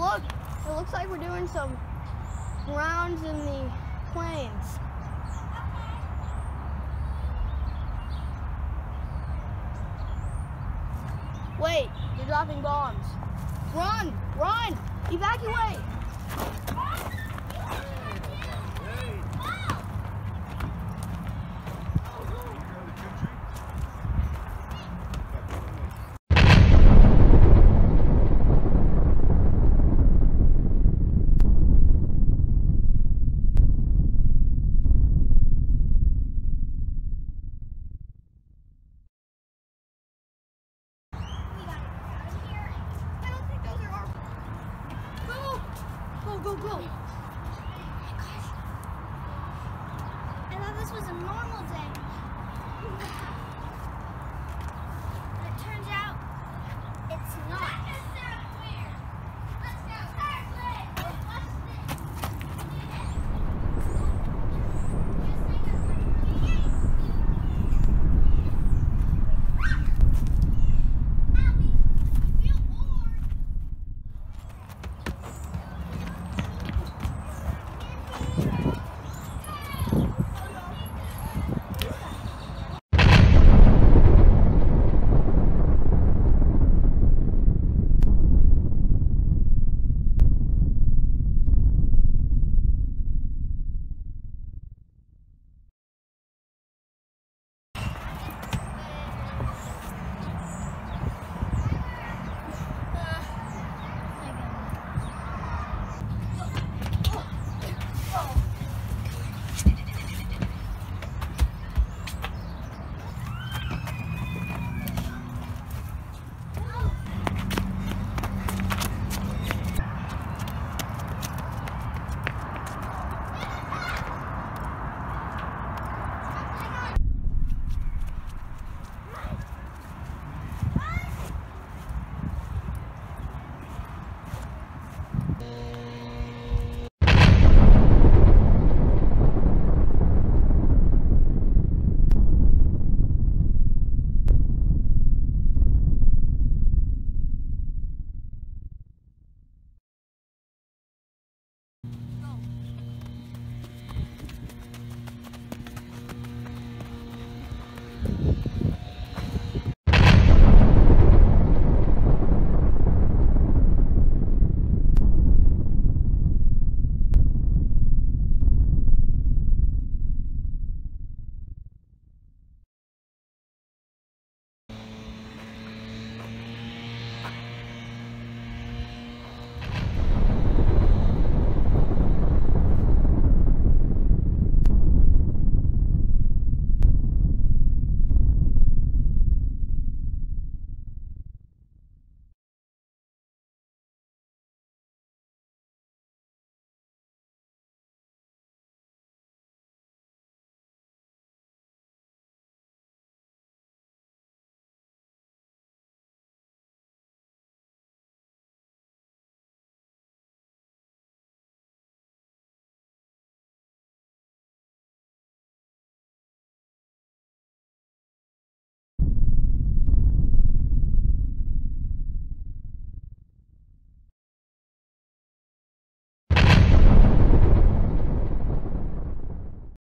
look, it looks like we're doing some rounds in the planes. Wait, they're dropping bombs. Run, run, evacuate. go, go. Gosh. I thought this was a normal day.